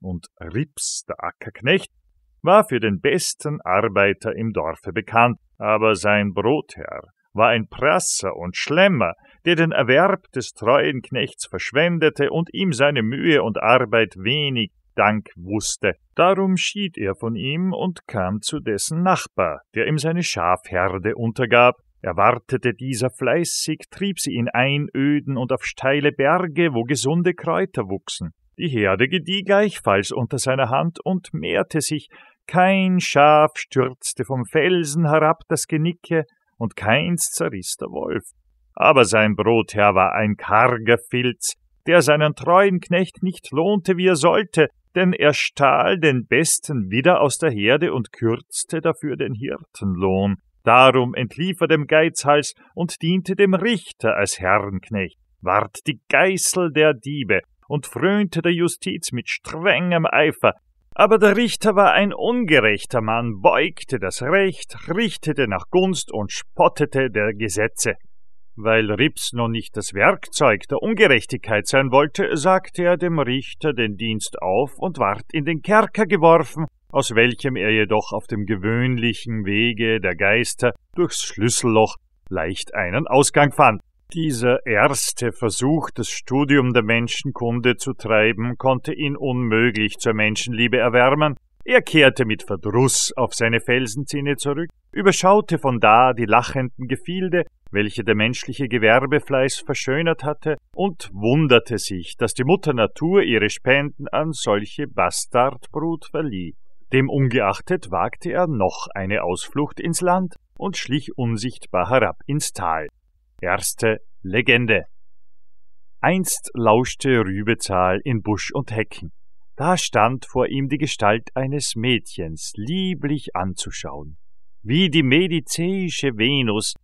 und Rips, der Ackerknecht, war für den besten Arbeiter im Dorfe bekannt, aber sein Brotherr war ein Prasser und Schlemmer, der den Erwerb des treuen Knechts verschwendete und ihm seine Mühe und Arbeit wenig Dank wusste. Darum schied er von ihm und kam zu dessen Nachbar, der ihm seine Schafherde untergab. Er wartete dieser fleißig, trieb sie in Einöden und auf steile Berge, wo gesunde Kräuter wuchsen. Die Herde gedieh gleichfalls unter seiner Hand und mehrte sich, kein Schaf stürzte vom Felsen herab das Genicke, und keins zerriß der Wolf. Aber sein Brotherr war ein karger Filz, der seinen treuen Knecht nicht lohnte, wie er sollte, denn er stahl den Besten wieder aus der Herde und kürzte dafür den Hirtenlohn. Darum entlief er dem Geizhals und diente dem Richter als Herrenknecht, ward die Geißel der Diebe und frönte der Justiz mit strengem Eifer, aber der Richter war ein ungerechter Mann, beugte das Recht, richtete nach Gunst und spottete der Gesetze. Weil Rips noch nicht das Werkzeug der Ungerechtigkeit sein wollte, sagte er dem Richter den Dienst auf und ward in den Kerker geworfen, aus welchem er jedoch auf dem gewöhnlichen Wege der Geister durchs Schlüsselloch leicht einen Ausgang fand. Dieser erste Versuch, das Studium der Menschenkunde zu treiben, konnte ihn unmöglich zur Menschenliebe erwärmen. Er kehrte mit Verdruss auf seine Felsenzinne zurück, überschaute von da die lachenden Gefilde, welche der menschliche Gewerbefleiß verschönert hatte, und wunderte sich, dass die Mutter Natur ihre Spenden an solche Bastardbrut verlieh. Demungeachtet wagte er noch eine Ausflucht ins Land und schlich unsichtbar herab ins Tal. Erste Legende. Einst lauschte Rübezahl in Busch und Hecken. Da stand vor ihm die Gestalt eines Mädchens, lieblich anzuschauen. Wie die medizäische Venus